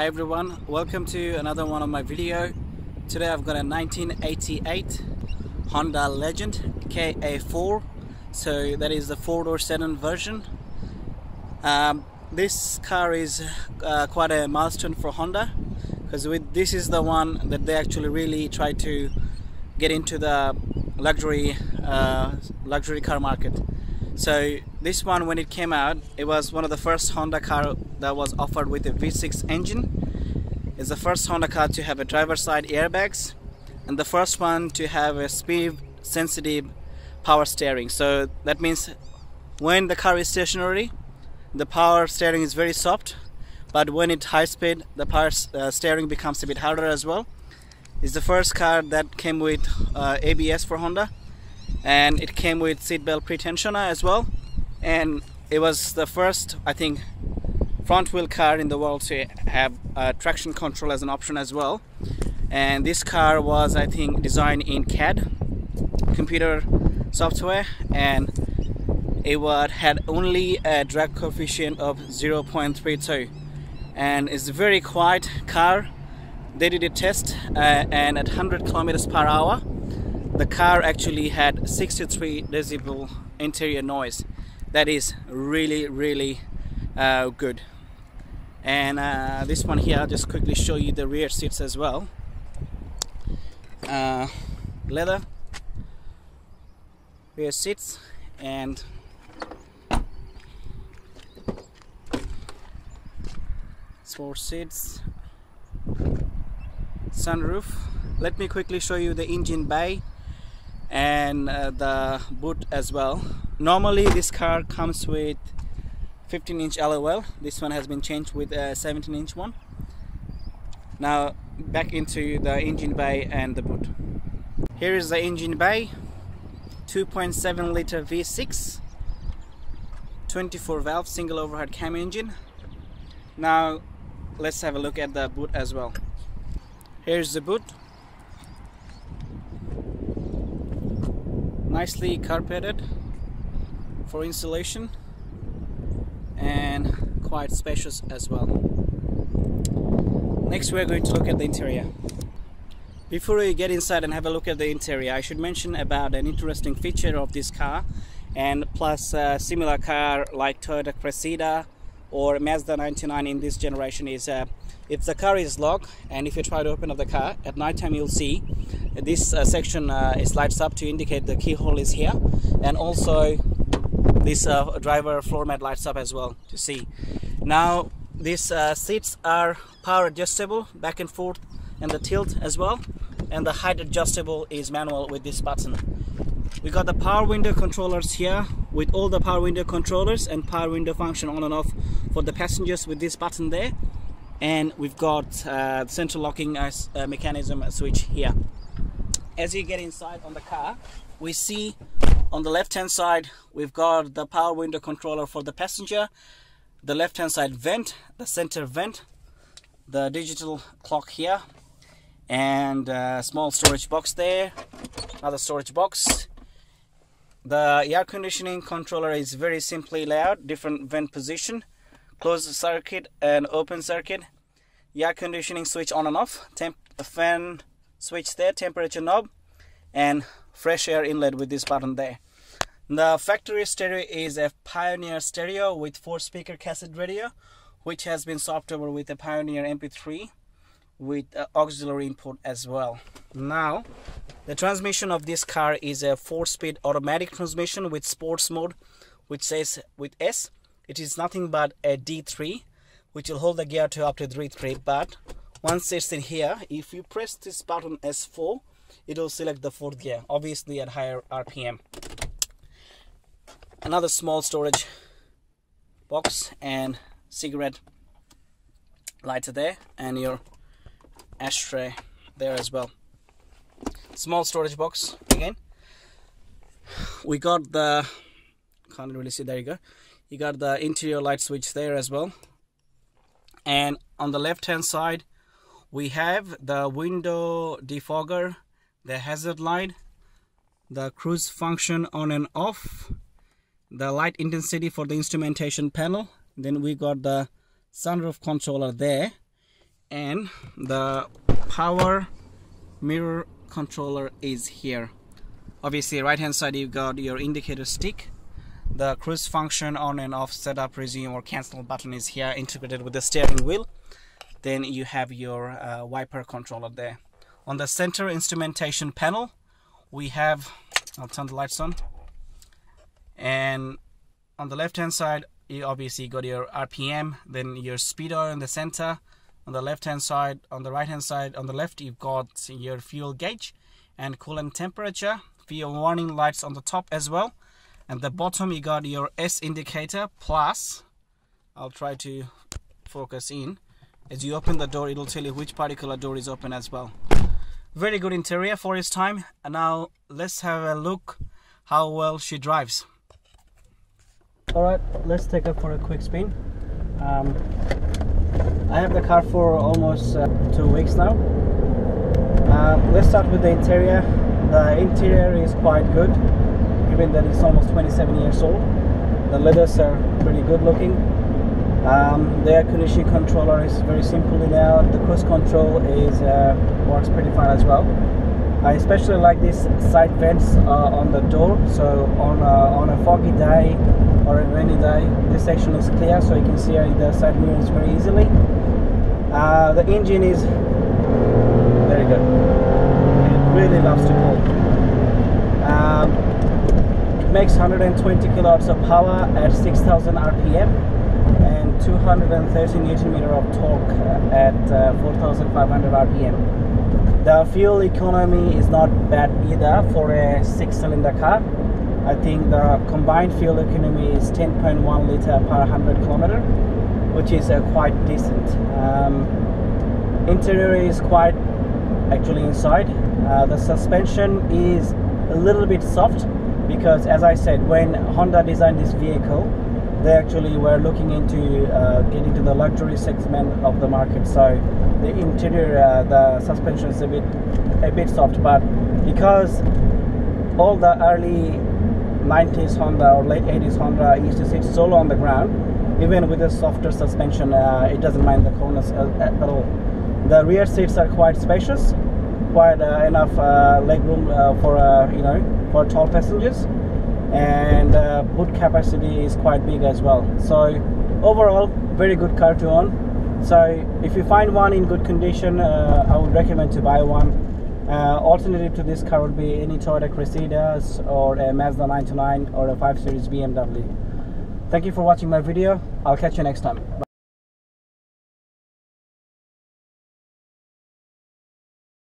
Hi everyone, welcome to another one of my video. Today I've got a 1988 Honda Legend KA4 so that is the four-door sedan version. Um, this car is uh, quite a milestone for Honda because this is the one that they actually really try to get into the luxury uh, luxury car market. So this one when it came out it was one of the first Honda car that was offered with a V6 engine. It's the first Honda car to have a driver side airbags and the first one to have a speed sensitive power steering. So that means when the car is stationary the power steering is very soft but when it's high speed the power uh, steering becomes a bit harder as well. It's the first car that came with uh, ABS for Honda and it came with seatbelt pretensioner as well and it was the first I think front wheel car in the world to have uh, traction control as an option as well. And this car was I think designed in CAD computer software and it was, had only a drag coefficient of 0.32 and it's a very quiet car. They did a test uh, and at 100 kilometers per hour the car actually had 63 decibel interior noise that is really really uh, good. And uh, this one here I'll just quickly show you the rear seats as well. Uh, leather rear seats and four seats. Sunroof. Let me quickly show you the engine bay and uh, the boot as well. Normally this car comes with 15 inch alloy this one has been changed with a 17 inch one. Now back into the engine bay and the boot. Here is the engine bay 2.7 liter V6 24 valve single overhead cam engine. Now let's have a look at the boot as well. Here's the boot nicely carpeted for installation and quite spacious as well. Next we're going to look at the interior. Before we get inside and have a look at the interior, I should mention about an interesting feature of this car and plus a similar car like Toyota Cressida or Mazda 929 in this generation is uh, if the car is locked and if you try to open up the car at night time you'll see this uh, section uh, is lights up to indicate the keyhole is here. And also this uh, driver floor mat lights up as well to see. Now these uh, seats are power adjustable back and forth and the tilt as well. And the height adjustable is manual with this button. We got the power window controllers here with all the power window controllers and power window function on and off for the passengers with this button there and we've got uh, central locking uh, uh, mechanism switch here. As you get inside on the car we see on the left hand side we've got the power window controller for the passenger the left hand side vent the center vent the digital clock here and a small storage box there another storage box. The air conditioning controller is very simply layout different vent position closed circuit and open circuit. Air conditioning switch on and off. Temp fan switch there temperature knob and fresh air inlet with this button there. The factory stereo is a pioneer stereo with four speaker cassette radio which has been swapped over with a pioneer mp3 with uh, auxiliary input as well. Now the transmission of this car is a four speed automatic transmission with sports mode which says with s it is nothing but a D3 which will hold the gear to up to D3 but once it's in here if you press this button S4 it will select the fourth gear obviously at higher RPM another small storage box and cigarette lighter there and your ashtray there as well. Small storage box again. We got the can't really see there you go you got the interior light switch there as well. And on the left hand side we have the window defogger the hazard light the cruise function on and off the light intensity for the instrumentation panel. Then we got the sunroof controller there and the power mirror controller is here. Obviously right hand side you've got your indicator stick the cruise function on and off setup resume or cancel button is here integrated with the steering wheel. Then you have your uh, wiper controller there. On the center instrumentation panel we have I'll turn the lights on. And on the left hand side you obviously got your RPM then your speedo in the center. On the left hand side on the right hand side on the left you've got your fuel gauge and coolant temperature. Fuel warning lights on the top as well and the bottom you got your S indicator plus I'll try to focus in. As you open the door it'll tell you which particular door is open as well. Very good interior for its time. And now let's have a look how well she drives. All right let's take her for a quick spin. Um, I have the car for almost uh, two weeks now. Uh, let's start with the interior. The interior is quite good that it's almost 27 years old. The leathers are pretty good looking. Um, the air conditioning controller is very simple now the cruise control is uh, works pretty fine as well. I especially like these side vents uh, on the door. So on a, on a foggy day or a rainy day this section is clear so you can see the side mirrors very easily. Uh, the engine is very good it really loves to pull um, it makes 120 kilowatts of power at 6000 rpm and 230 newton meter of torque at uh, 4500 rpm the fuel economy is not bad either for a six cylinder car. I think the combined fuel economy is 10.1 liter per 100 kilometer which is uh, quite decent. Um, interior is quite actually inside. Uh, the suspension is a little bit soft because as I said when Honda designed this vehicle they actually were looking into uh, getting to the luxury segment of the market. So the interior uh, the suspension is a bit a bit soft but because all the early 90s Honda or late 80s Honda used to sit solo on the ground even with a softer suspension uh, it doesn't mind the corners uh, at all. The rear seats are quite spacious quite uh, enough uh, leg room uh, for you know for tall passengers and boot capacity is quite big as well so overall very good car to own so if you find one in good condition I would recommend to buy one uh, alternative to this car would be any Toyota Cressida or a Mazda 929 or a 5 Series BMW. Thank you for watching my video. I'll catch you next time. Bye.